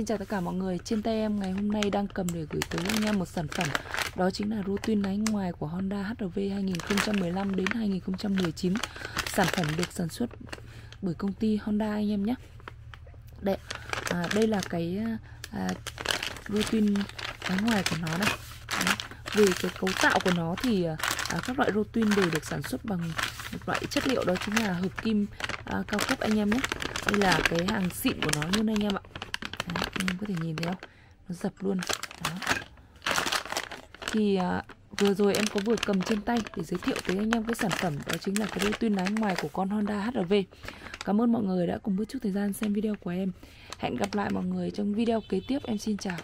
Xin chào tất cả mọi người, trên tay em ngày hôm nay đang cầm để gửi tới anh em một sản phẩm. Đó chính là routine lái ngoài của Honda HRV 2015 đến 2019 Sản phẩm được sản xuất bởi công ty Honda anh em nhé. Đây, à, đây là cái à, routine lái ngoài của nó đây Đấy. Về cái cấu tạo của nó thì à, à các loại routine đều được sản xuất bằng một loại chất liệu đó chính là hợp kim à, cao cấp anh em nhé. Đây là cái hàng xịn của nó luôn anh em ạ anh em có thể nhìn thấy không? Nó dập luôn. Đó. Thì à, vừa rồi em có vừa cầm trên tay để giới thiệu tới anh em cái sản phẩm đó chính là cái đôi tuyên lái ngoài của con Honda HRV cảm ơn mọi người đã cùng bước chút thời gian xem video của em. Hẹn gặp lại mọi người trong video kế tiếp. Em xin chào.